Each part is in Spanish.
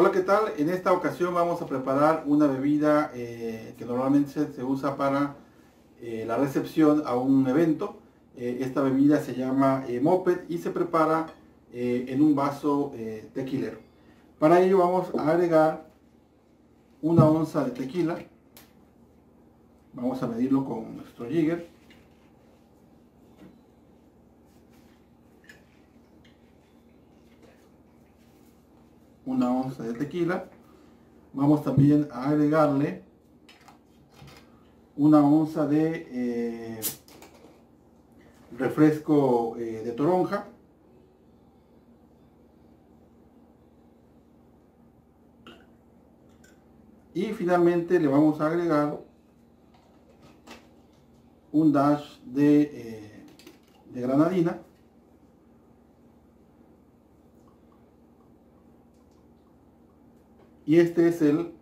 Hola, ¿qué tal? En esta ocasión vamos a preparar una bebida eh, que normalmente se, usa para eh, la recepción a un evento. Eh, esta bebida se llama Moped y se prepara en un vaso tequilero. Para ello vamos a agregar una onza de tequila. Vamos a medirlo con nuestro jigger. Una onza de tequila. Vamos también a agregarle una onza de eh, refresco eh, de toronja. Y finalmente le vamos a agregar un dash de, eh, de granadina. Y este es el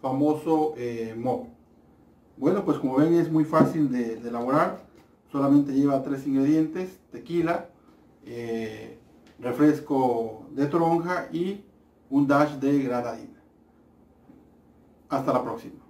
famoso eh, Bueno, pues como ven es muy fácil de, elaborar, solamente lleva tres ingredientes, tequila, eh, refresco de toronja y un dash de granadina. Hasta la próxima.